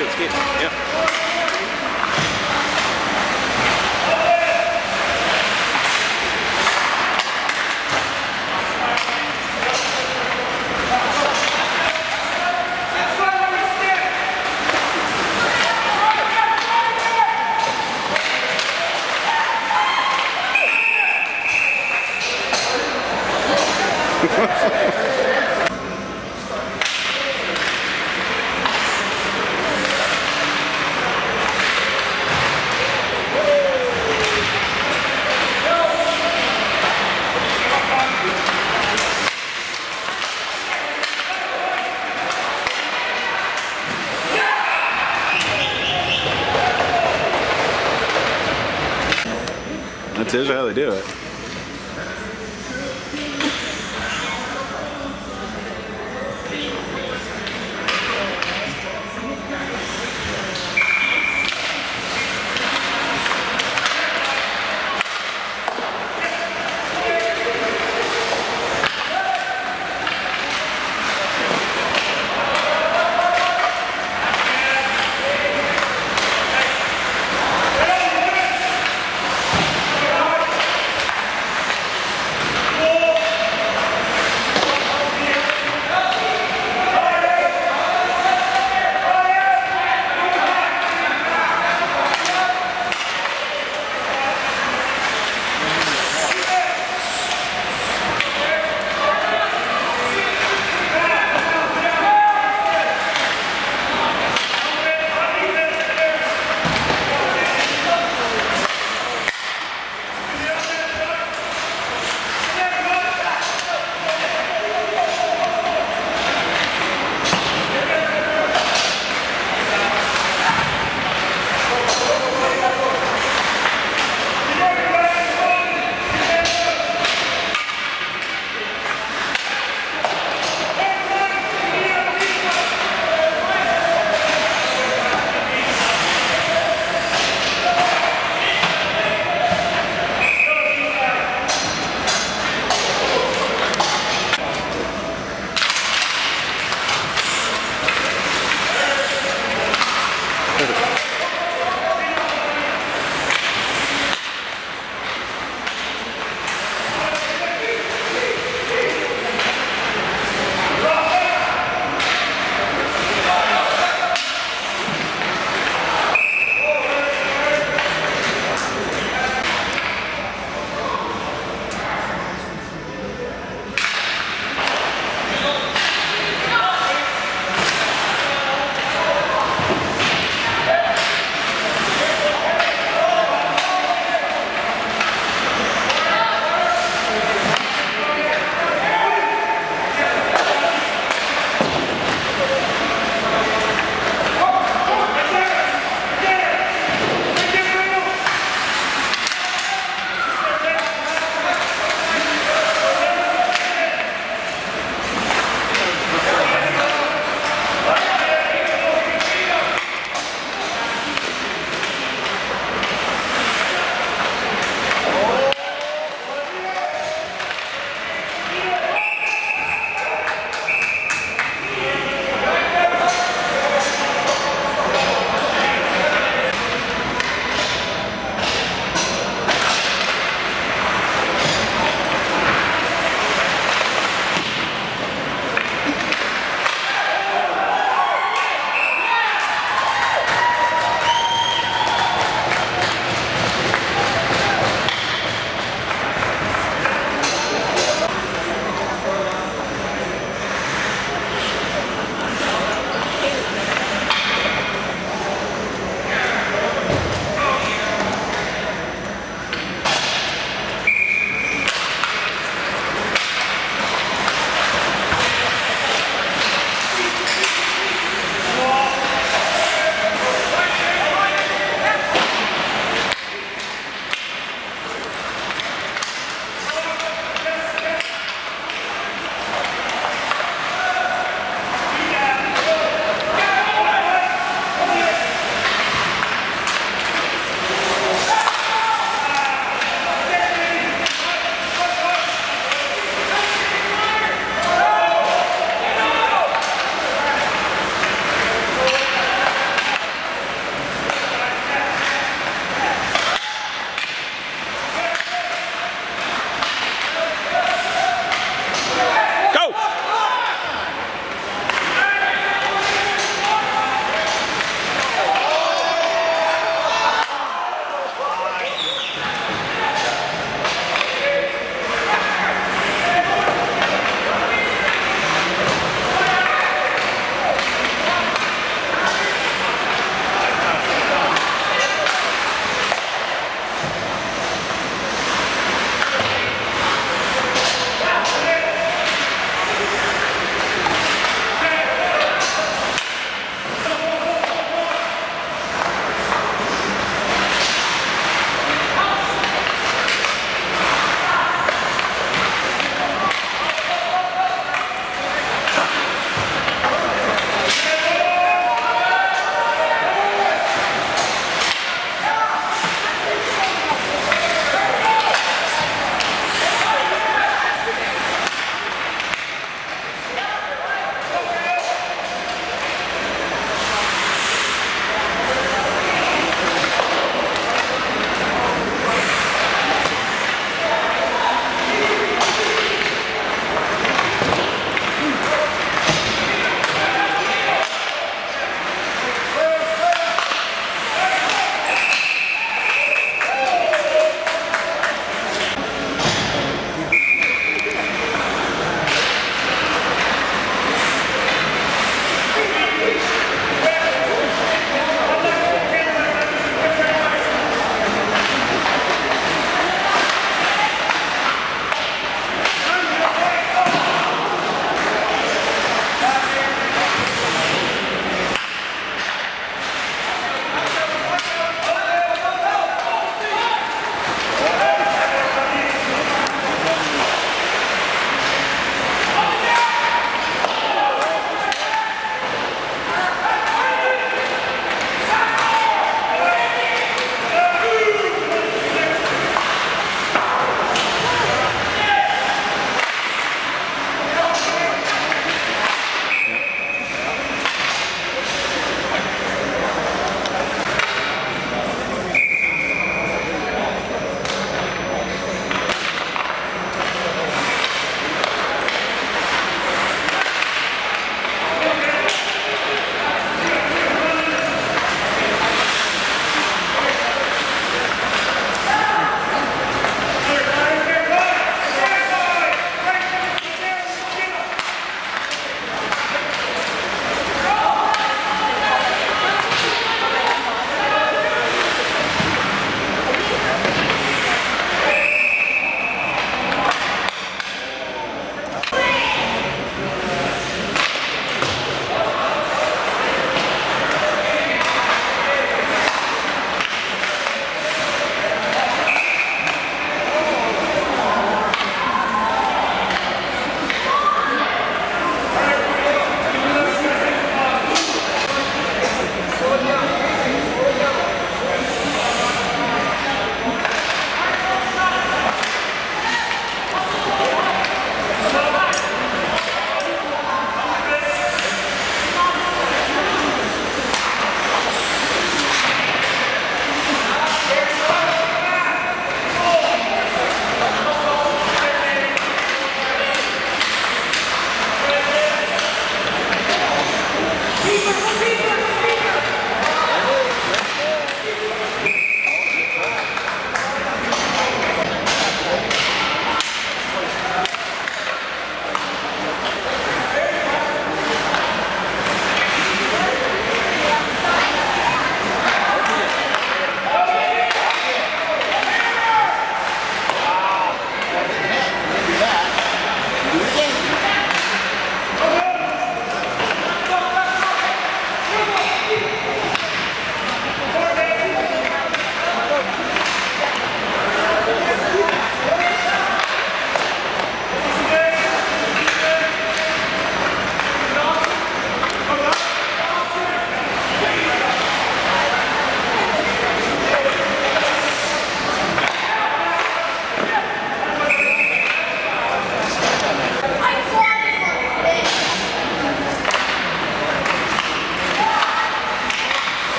Don't skate it. Yeah. Usually how they do it.